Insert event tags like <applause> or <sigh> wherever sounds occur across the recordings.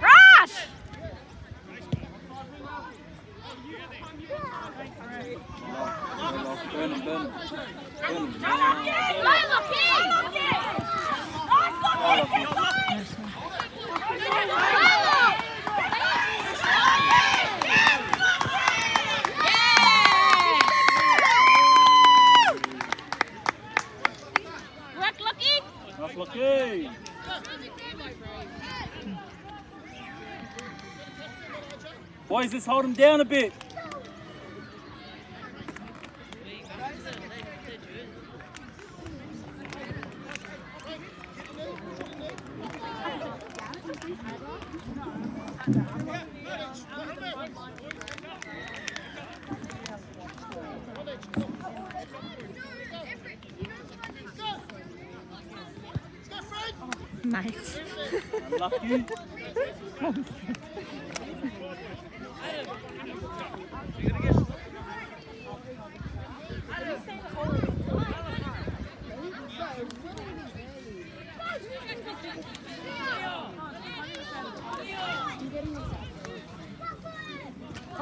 Rush! Burn him, burn him. Boys, let's hold him down a bit. Mate. Unlucky. <laughs>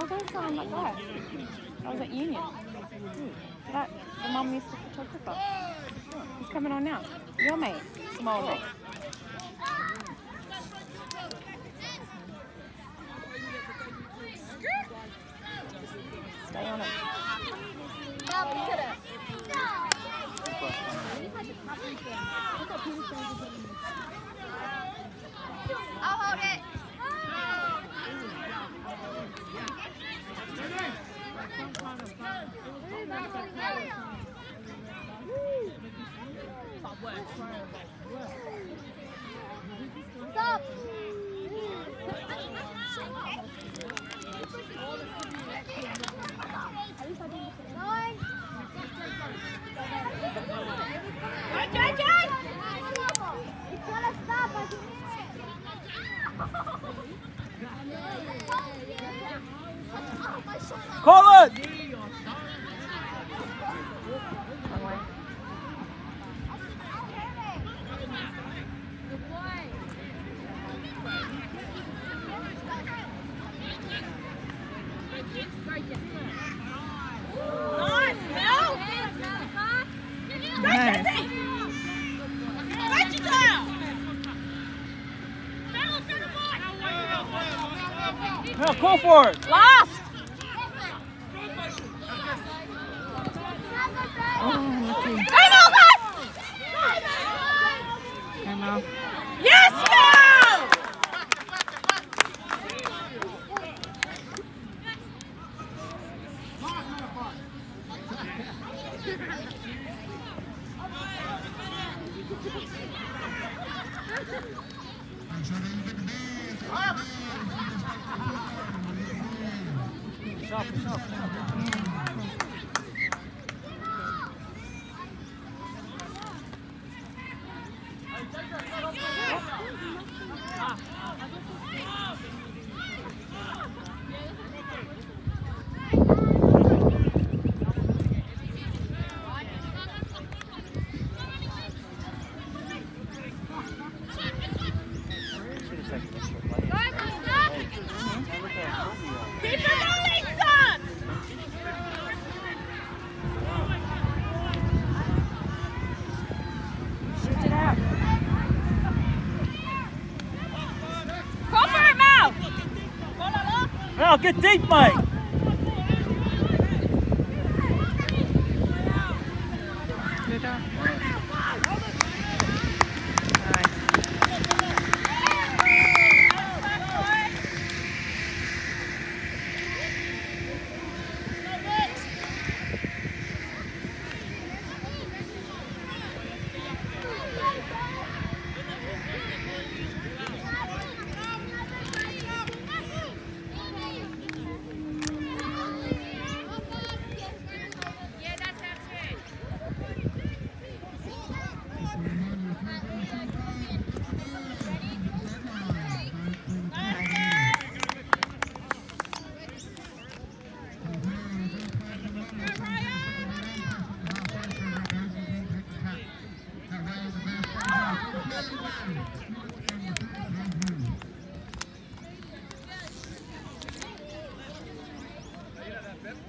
Oh, there's someone like that. I was at Union. Hmm. That the mum used to photographer. He's coming on now. Your mate, small mate. Stay on it. I'll Call it! Long way. Nice. Now, call for it. Last. Go, Mel. Yes, Mel! Keep Now, get deep, mate.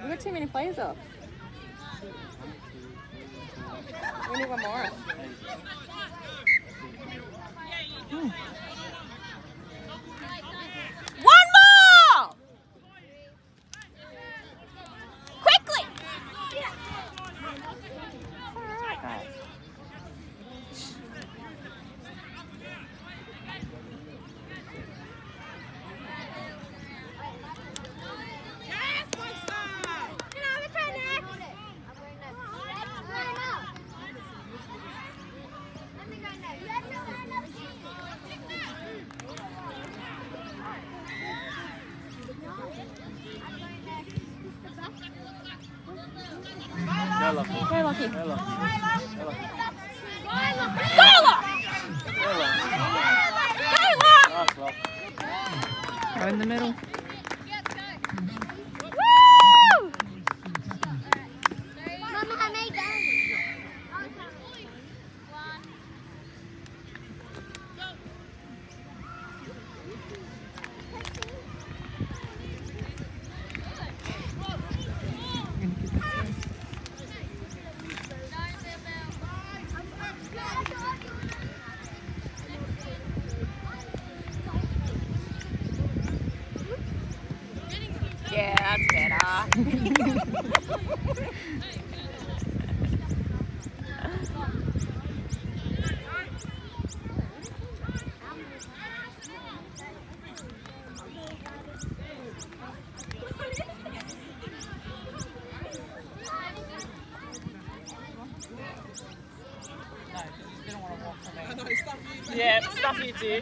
We got too many players off. We need one more. One You're lucky. Very lucky. You're lucky. You're lucky. Carla! Carla! Nice luck. Go in the middle. Woo! Yeah, Yeah, stuff you too.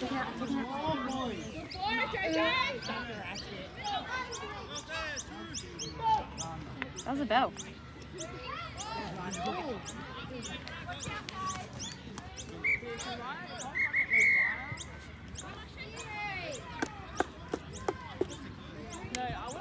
That was a bell.